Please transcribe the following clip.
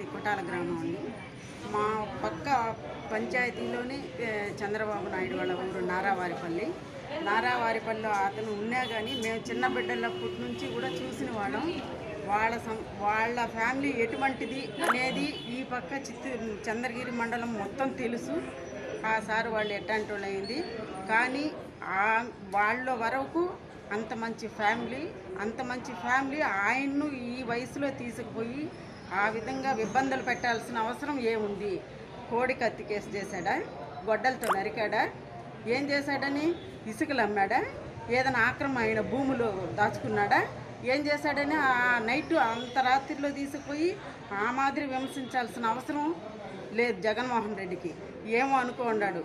మాది కుటాల గ్రామం అండి. మా పక్క పంచాయతీలోని చంద్రబాబు నాయుడు వాళ్ళ ఊరు నారావారిపల్లి. నారావారిపల్లిలో అతను ఉన్నా కానీ మేము చిన్న బిడ్డలప్పటి నుంచి కూడా చూసిన వాళ్ళం. వాళ్ళ సం వాళ్ళ ఫ్యామిలీ ఎటువంటిది అనేది ఈ పక్క చిత్తూరు చంద్రగిరి మండలం మొత్తం తెలుసు. ఆ సార్ వాళ్ళు ఎట్లాంటి వాళ్ళు అయింది. కానీ ఆ వాళ్ళ వరకు అంత మంచి ఫ్యామిలీ అంత మంచి ఫ్యామిలీ ఆయన్ను ఈ వయసులో తీసుకుపోయి ఆ విధంగా ఇబ్బందులు పెట్టాల్సిన అవసరం ఏముంది? కోడి కత్తి కేసు చేశాడా? గొడ్డలతో నరికాడా? ఏం చేశాడని? ఇసుకలు అమ్మాడా? ఏదైనా ఆక్రమమైన భూములు దాచుకున్నాడా? ఏం చేశాడని ఆ నైట్ అంత రాత్రిలో తీసుకుపోయి ఆ మాదిరి విమర్శించాల్సిన అవసరం లేదు జగన్మోహన్ రెడ్డికి. ఏమో అనుకోండాడు.